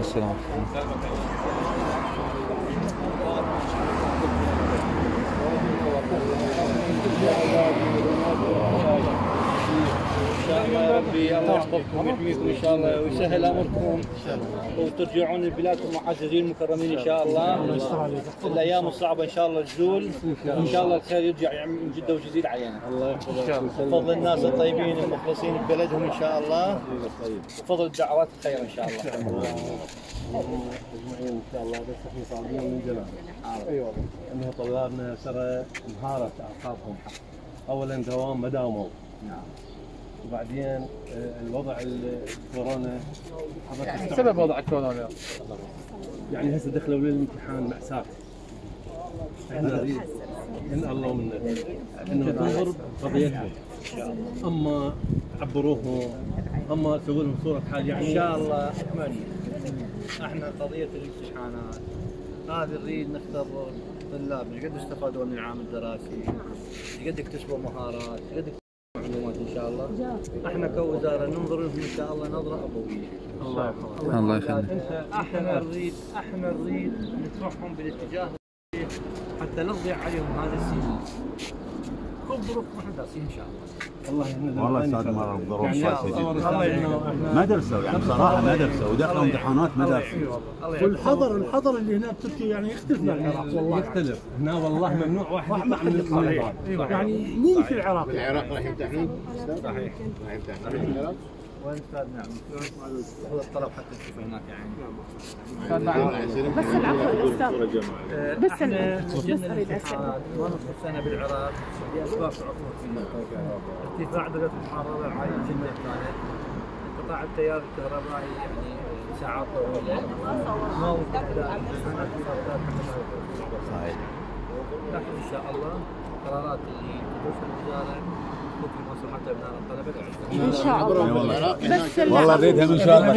précédente. ربي الله يحفظكم ويحميكم إن شاء الله ويسهل امركم وترجعون لبلادكم معززين مكرمين إن شاء الله. الأيام الصعبة إن شاء الله تزول إن شاء الله الخير يرجع من جدة وجديد علينا الله يحفظك. بفضل الناس الطيبين المخلصين ببلدهم إن شاء الله. بفضل الدعوات الخير إن شاء الله. أجمعين إن شاء الله. بس إحنا طالبين من جناب أيوه. إنه طلابنا ترى انهارت اعصابهم اولا دوام ما داوموا نعم. وبعدين آه، الوضع الكورونا. سبب وضع الكورونا. يعني هسه دخلوا للامتحان مأساة إحنا نريد إن الله منا إنه تنظر قضيتهم أما عبروهم أما سووا لهم صورة حال يعني إن شاء الله اكمل إحنا قضية الامتحانات. هذه نريد نختبر طلاب. إيش قد استفادوا من العام الدراسي؟ إيش قد اكتسبوا مهارات؟ إيش قد شاء الله. إحنا كوزارة ننظر لهم إن شاء الله نظرة ابويه الله يحفظك الله يخليك. أحنا نريد أحنا نريد ندفعهم بالاتجاه حتى لا تضيع عليهم هذا السنين إن شاء الله. والله أستاذ الله. بظروف يعني ما درسوا يعني بصراحه ما درسوا. ودخلوا امتحانات ما درسوا. والحضر الحضر اللي هناك تركيا يعني يختلف عن العراق والله. يختلف. هنا والله ممنوع. واحد ما يطلع حد يطلع. يعني مين في العراق؟ العراق راح يمتحنون؟ صحيح. راح يمتحنون. العراق وين أستاذ نعم. هذا الطلب حتى تشوف هناك يعني. بس العفو أستاذ. بس إحنا بس سجلنا اريد اسال الامتحانات منذ السنة بالعراق. لاسباب تعرفون فيها ارتفاع درجة الحراره العاليه جدا كانت. انقطاع التيار الكهربائي يعني ساعات طويلة. ما وصلت إلى الامتحانات صحيح. لكن إن شاء الله قرارات اللي تدرسها الوزاره إن شاء الله. والله اريدها من شاء الله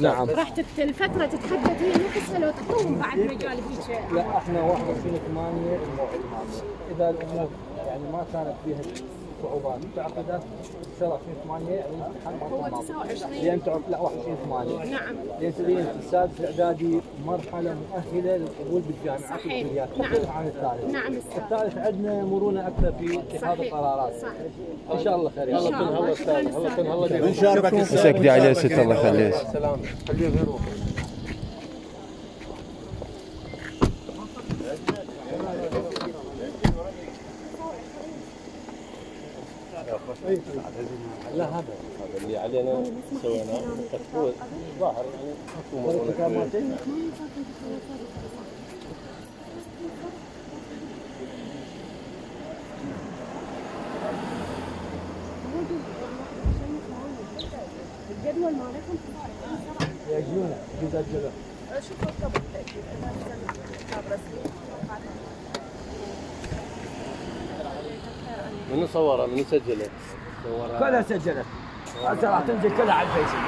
نعم راح الفترة تتحدد هي نفسها لو تعطوهم بعد مجال هيك لا إحنا 21 8 الموعد مالنا اذا الأمور يعني ما كانت فيها صعوبات تعقيدات 29 8 يعني الامتحان ما هو كان ماضي. 29 لأن تعرف لا 21 8 نعم. لأن تدرين السادس الاعدادي مرحلة مؤهلة للقبول بالجامعات صحيح. والكليات نعم. عن الثالث نعم الثالث عندنا مرونة أكثر في اتخاذ. القرارات. صحيح. إن شاء الله خير. إن شاء الله. شكرا أستاذ. نشاركك مسكدي عليه ست الله. يخليك سلام لا هذا. هذا اللي علينا سويناه هو ظاهر يعني حكومه الجدول التاكيد اذا من صوره؟ من صوره كلها سجلت. راح تنزل كلها على الفيسبوك